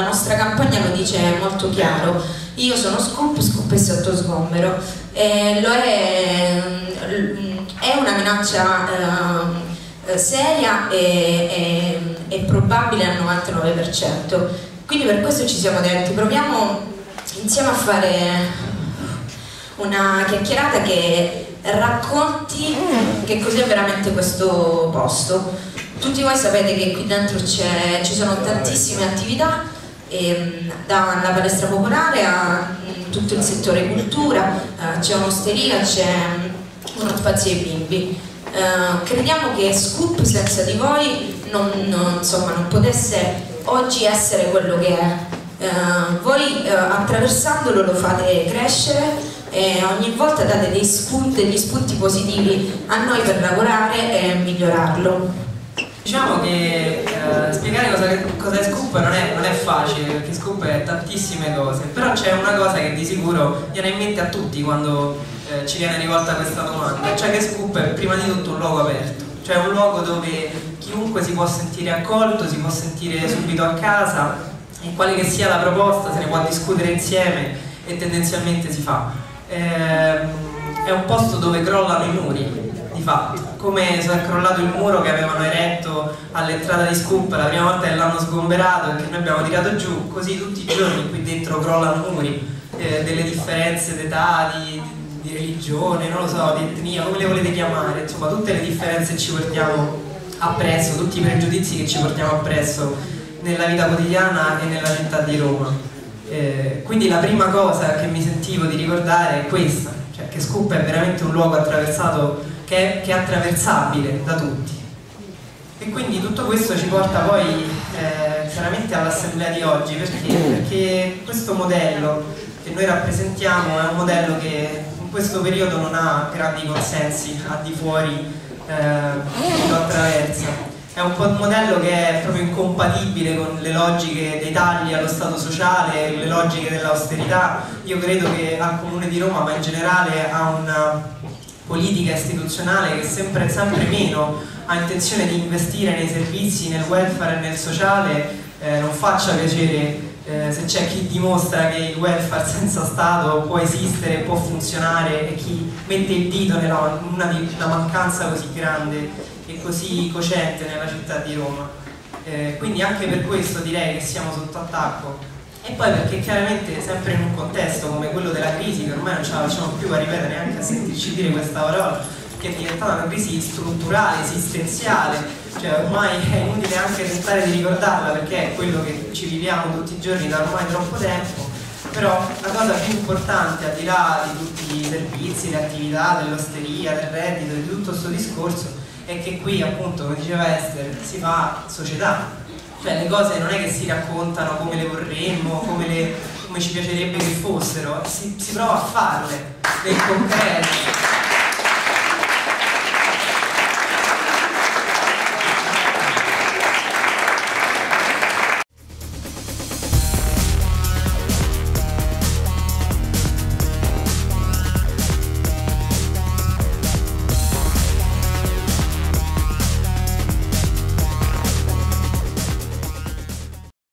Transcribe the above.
nostra campagna lo dice molto chiaro. Io sono Scoop, Scoop è sotto sgombero. E lo è, è una minaccia eh, seria e, e, e probabile al 99%. Quindi per questo ci siamo detti, proviamo insieme a fare una chiacchierata che racconti che cos'è veramente questo posto. Tutti voi sapete che qui dentro ci sono tantissime attività, ehm, dalla palestra popolare a tutto il settore cultura, eh, c'è un'osteria, c'è uno spazio ai bimbi. Eh, crediamo che Scoop senza di voi non, non, insomma, non potesse oggi essere quello che è. Uh, voi uh, attraversandolo lo fate crescere e ogni volta date dei spunti, degli spunti positivi a noi per lavorare e migliorarlo. Diciamo che eh, spiegare cosa, cosa, è Scoop non è, non è, facile, perché Scoop è tantissime cose, però c'è una cosa che di sicuro viene in mente a tutti quando eh, ci viene rivolta questa domanda, cioè che Scoop è prima di tutto un luogo aperto, cioè un luogo dove chiunque si può sentire accolto, si può sentire subito a casa e quale che sia la proposta se ne può discutere insieme e tendenzialmente si fa. Ehm, è un posto dove crollano i muri fatto come se è crollato il muro che avevano eretto all'entrata di Scoop la prima volta che l'hanno sgomberato e che noi abbiamo tirato giù così tutti i giorni qui dentro crollano muri eh, delle differenze d'età, di, di religione, non lo so, di etnia, come le volete chiamare insomma tutte le differenze che ci portiamo appresso, tutti i pregiudizi che ci portiamo appresso nella vita quotidiana e nella città di Roma. Eh, quindi la prima cosa che mi sentivo di ricordare è questa, cioè che Scoop è veramente un luogo attraversato che è, che è attraversabile da tutti. E quindi tutto questo ci porta poi eh, chiaramente all'assemblea di oggi, perché? perché questo modello che noi rappresentiamo è un modello che in questo periodo non ha grandi consensi al di fuori eh, lo attraversa è un modello che è proprio incompatibile con le logiche dei tagli allo Stato sociale, le logiche dell'austerità. Io credo che al Comune di Roma, ma in generale a una politica istituzionale che sempre, sempre meno ha intenzione di investire nei servizi, nel welfare e nel sociale, eh, non faccia piacere eh, se c'è chi dimostra che il welfare senza Stato può esistere, può funzionare e chi mette il dito nella una, una mancanza così grande e così cocente nella città di Roma. Eh, quindi anche per questo direi che siamo sotto attacco. E poi perché chiaramente sempre in un contesto come quello della crisi, che ormai non ce la facciamo più a ripetere neanche a sentirci dire questa parola, che è diventata una crisi strutturale, esistenziale, cioè ormai è inutile anche tentare di ricordarla perché è quello che ci viviamo tutti i giorni da ormai troppo tempo, però la cosa più importante al di là di tutti i servizi, le attività, dell'osteria, del reddito, di tutto questo discorso, è che qui appunto, come diceva Esther, si fa società, cioè le cose non è che si raccontano come le vorremmo, come, le, come ci piacerebbe che fossero, si, si prova a farle nel concreto.